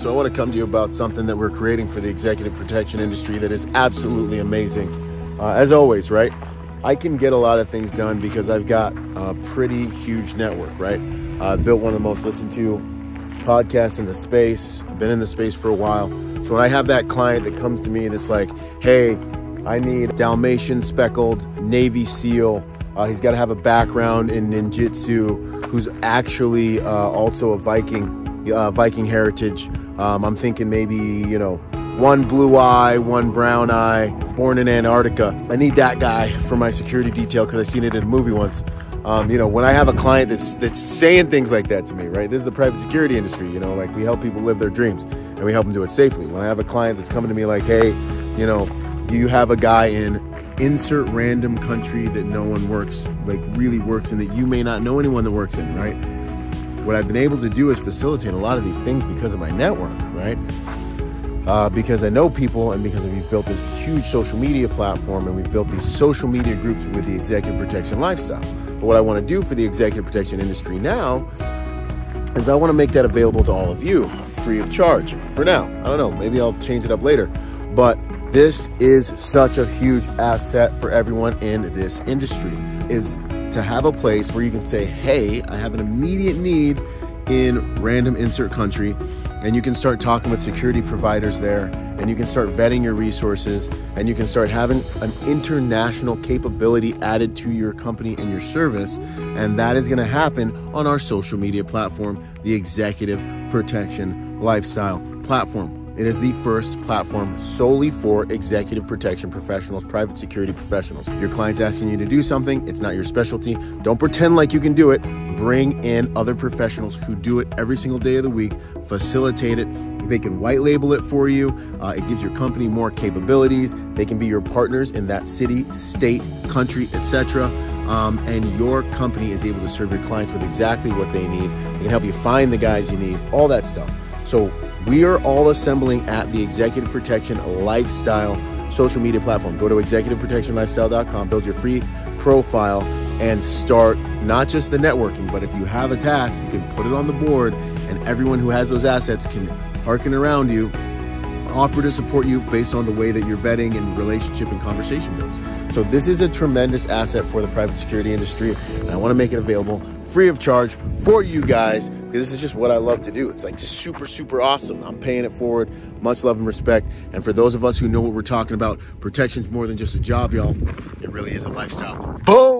So I want to come to you about something that we're creating for the executive protection industry that is absolutely amazing. Uh, as always, right? I can get a lot of things done because I've got a pretty huge network, right? I've built one of the most listened to podcasts in the space. I've been in the space for a while. So when I have that client that comes to me that's like, hey, I need Dalmatian speckled Navy SEAL. Uh, he's got to have a background in ninjutsu, who's actually uh, also a Viking, uh, Viking heritage. Um, I'm thinking maybe, you know, one blue eye, one brown eye, born in Antarctica. I need that guy for my security detail because I seen it in a movie once. Um, you know, when I have a client that's that's saying things like that to me, right? This is the private security industry. You know, like we help people live their dreams and we help them do it safely. When I have a client that's coming to me like, hey, you know, do you have a guy in insert random country that no one works, like really works in that you may not know anyone that works in, right? What I've been able to do is facilitate a lot of these things because of my network, right? uh, because I know people and because we've built this huge social media platform and we've built these social media groups with the executive protection lifestyle. But what I want to do for the executive protection industry now is I want to make that available to all of you free of charge for now. I don't know, maybe I'll change it up later. But this is such a huge asset for everyone in this industry is to have a place where you can say, "Hey, I have an immediate need in random insert country and you can start talking with security providers there and you can start vetting your resources and you can start having an international capability added to your company and your service and that is going to happen on our social media platform the executive protection lifestyle platform it is the first platform solely for executive protection professionals, private security professionals. Your client's asking you to do something, it's not your specialty. Don't pretend like you can do it. Bring in other professionals who do it every single day of the week, facilitate it. They can white label it for you. Uh, it gives your company more capabilities. They can be your partners in that city, state, country, etc. Um, and your company is able to serve your clients with exactly what they need. They can help you find the guys you need, all that stuff. So we are all assembling at the Executive Protection Lifestyle social media platform. Go to executiveprotectionlifestyle.com, build your free profile, and start not just the networking, but if you have a task, you can put it on the board, and everyone who has those assets can hearken around you, offer to support you based on the way that your vetting and relationship and conversation goes. So, this is a tremendous asset for the private security industry, and I want to make it available free of charge for you guys because this is just what I love to do. It's like super, super awesome. I'm paying it forward. Much love and respect. And for those of us who know what we're talking about, protection's more than just a job, y'all. It really is a lifestyle. Boom!